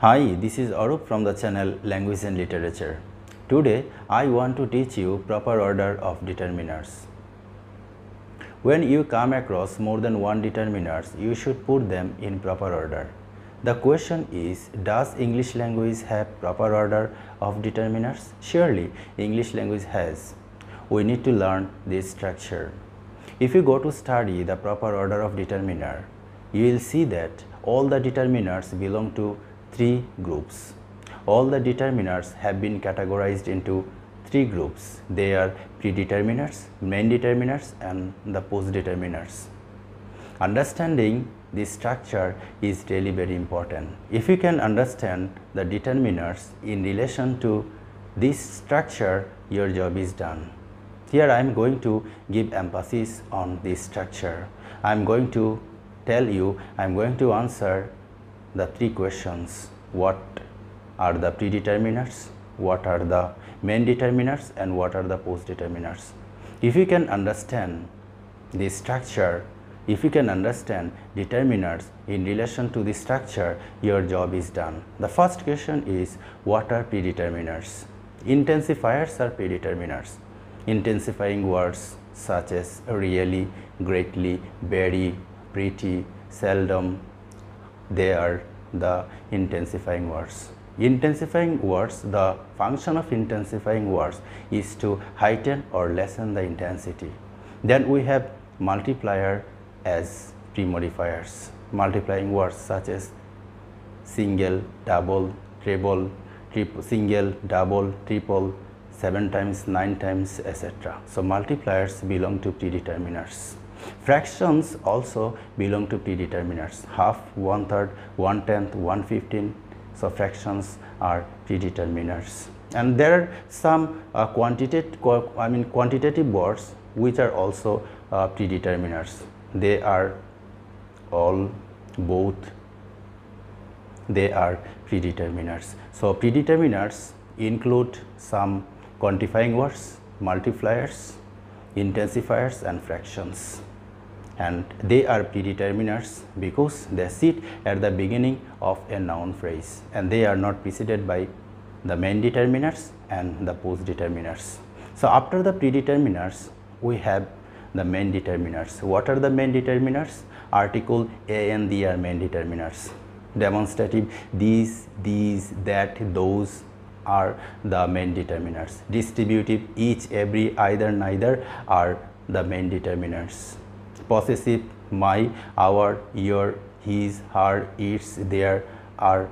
Hi, this is Arup from the channel Language and Literature. Today, I want to teach you proper order of determiners. When you come across more than one determiners, you should put them in proper order. The question is, does English language have proper order of determiners? Surely, English language has. We need to learn this structure. If you go to study the proper order of determiner, you will see that all the determiners belong to three groups. All the determiners have been categorized into three groups. They are predeterminers, main determiners and the post determiners. Understanding this structure is really very important. If you can understand the determiners in relation to this structure, your job is done. Here I am going to give emphasis on this structure. I am going to tell you, I am going to answer the three questions. What are the predeterminers? What are the main determiners? And what are the post determiners? If you can understand the structure, if you can understand determiners in relation to the structure, your job is done. The first question is what are predeterminers? Intensifiers are predeterminers. Intensifying words such as really, greatly, very, pretty, seldom, they are the intensifying words. Intensifying words, the function of intensifying words is to heighten or lessen the intensity. Then we have multiplier as premodifiers, multiplying words such as single, double, treble, triple, single, double, triple, 7 times, 9 times, etc. So multipliers belong to predeterminers. Fractions also belong to predeterminers. Half, one third, one tenth, one fifteen. So fractions are predeterminers. And there are some uh, quantitative, I mean quantitative words which are also uh, predeterminers. They are all, both, they are predeterminers. So predeterminers include some quantifying words, multipliers, intensifiers and fractions and they are predeterminers because they sit at the beginning of a noun phrase and they are not preceded by the main determiners and the post determiners. So after the predeterminers we have the main determiners. What are the main determiners? Article A and the are main determiners. Demonstrative these, these, that, those are the main determiners. Distributive each, every, either, neither are the main determiners possessive my, our, your, his, her, its, their are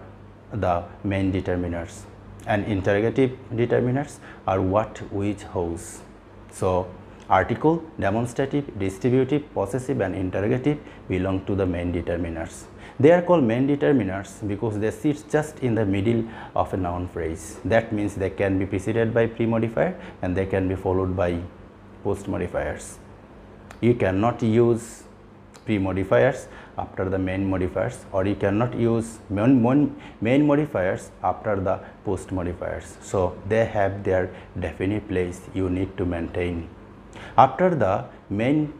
the main determiners and interrogative determiners are what, which, whose. So, article, demonstrative, distributive, possessive and interrogative belong to the main determiners. They are called main determiners because they sit just in the middle of a noun phrase. That means they can be preceded by pre-modifier and they can be followed by post modifiers you cannot use pre-modifiers after the main modifiers or you cannot use main, main modifiers after the post modifiers. So, they have their definite place you need to maintain. After the main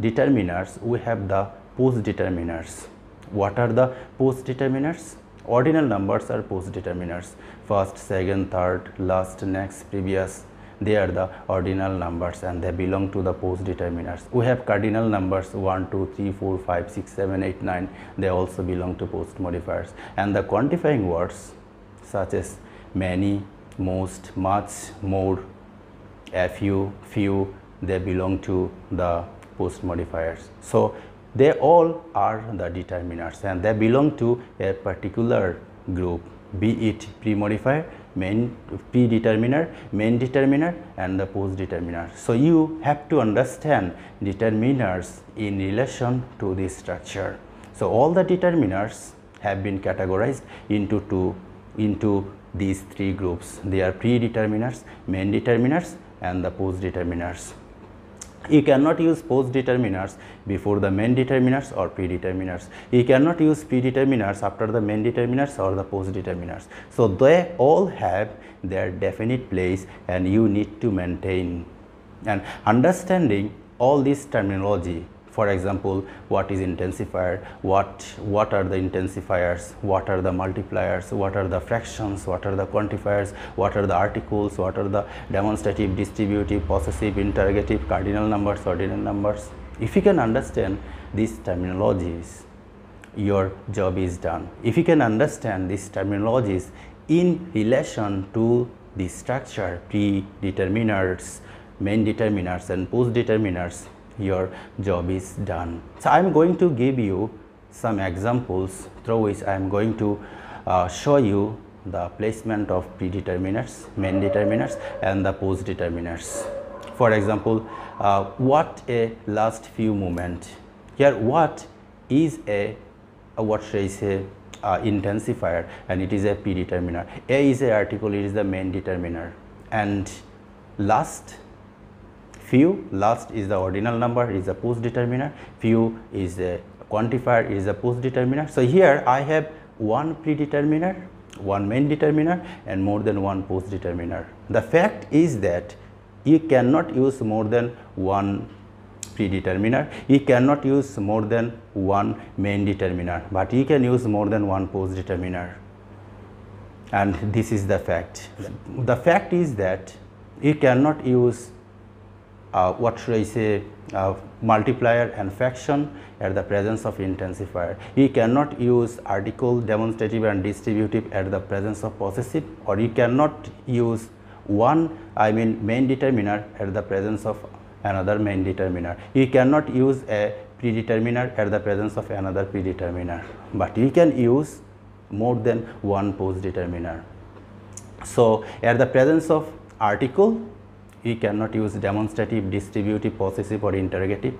determiners, we have the post determiners. What are the post determiners? Ordinal numbers are post determiners. First, second, third, last, next, previous, they are the ordinal numbers and they belong to the post determiners we have cardinal numbers 1 2 3 4 5 6 7 8 9 they also belong to post modifiers and the quantifying words such as many most much more a few few they belong to the post modifiers so they all are the determiners and they belong to a particular group be it pre-modifier main predeterminer, main determiner and the post determiner. So, you have to understand determiners in relation to this structure. So, all the determiners have been categorized into two into these three groups. They are predeterminers, main determiners and the post determiners you cannot use post determiners before the main determiners or predeterminers. You cannot use predeterminers after the main determiners or the post determiners. So, they all have their definite place and you need to maintain and understanding all this terminology For example, what is intensifier, what, what are the intensifiers, what are the multipliers, what are the fractions, what are the quantifiers, what are the articles, what are the demonstrative, distributive, possessive, interrogative, cardinal numbers, ordinal numbers. If you can understand these terminologies, your job is done. If you can understand these terminologies in relation to the structure, predeterminers, main determiners and post determiners, your job is done. So, I am going to give you some examples through which I am going to uh, show you the placement of predeterminers, main determiners and the post determiners. For example, uh, what a last few moment. Here what is a, a what should I say uh, intensifier and it is a predeterminer. A is a article, it is the main determiner and last few last is the ordinal number is a post determiner few is a quantifier is a post determiner. So here i have one predeterminer one main determiner and more than one post determiner. The fact is that you cannot use more than one predeterminer you cannot use more than one main determiner but you can use more than one post determiner. And this is the fact. The fact is that you cannot use what should I say uh, multiplier and fraction at the presence of intensifier. You cannot use article demonstrative and distributive at the presence of possessive or you cannot use one I mean main determiner at the presence of another main determiner. You cannot use a predeterminer at the presence of another predeterminer, but you can use more than one post determiner. So, at the presence of article we cannot use demonstrative, distributive, possessive or interrogative.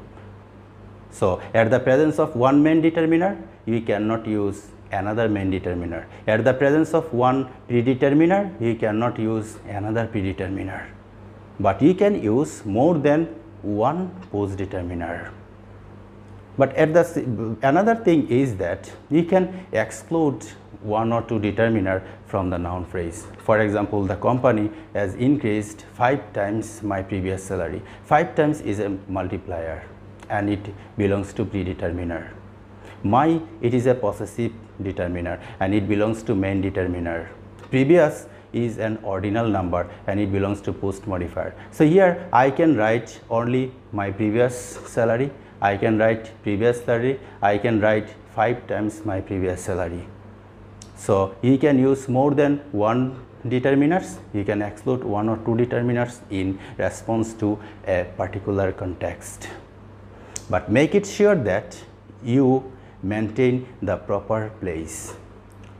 So, at the presence of one main determiner, we cannot use another main determiner. At the presence of one predeterminer, we cannot use another predeterminer. But we can use more than one post determiner. But at the another thing is that you can exclude one or two determiner from the noun phrase. For example, the company has increased 5 times my previous salary. 5 times is a multiplier and it belongs to predeterminer. My it is a possessive determiner and it belongs to main determiner. Previous is an ordinal number and it belongs to post modifier. So here I can write only my previous salary, I can write previous salary, I can write 5 times my previous salary. So, you can use more than one determiners, you can exclude one or two determiners in response to a particular context. But make it sure that you maintain the proper place,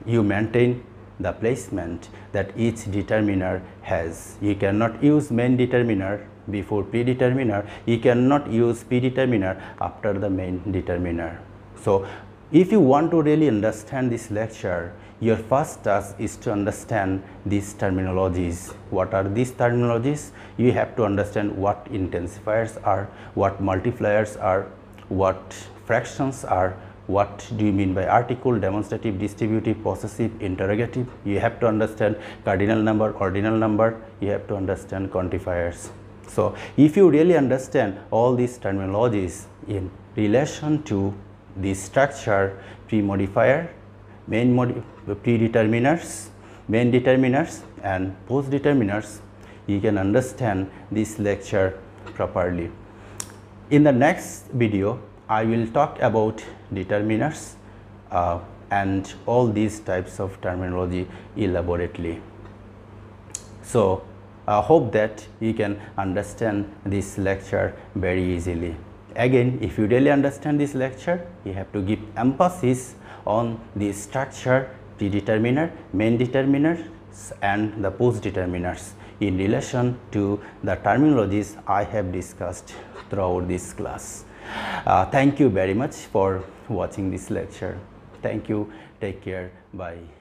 you maintain the placement that each determiner has. You cannot use main determiner before predeterminer, you cannot use predeterminer after the main determiner. So, if you want to really understand this lecture, your first task is to understand these terminologies. What are these terminologies? You have to understand what intensifiers are, what multipliers are, what fractions are, what do you mean by article, demonstrative, distributive, possessive, interrogative. You have to understand cardinal number, ordinal number. You have to understand quantifiers. So, if you really understand all these terminologies in relation to the structure pre-modifier, main predeterminers, main determiners and post determiners, you can understand this lecture properly. In the next video, I will talk about determiners uh, and all these types of terminology elaborately. So, I hope that you can understand this lecture very easily. Again, if you really understand this lecture, you have to give emphasis on the structure predeterminer, main determiners and the post determiners in relation to the terminologies I have discussed throughout this class. Uh, thank you very much for watching this lecture. Thank you. Take care. Bye.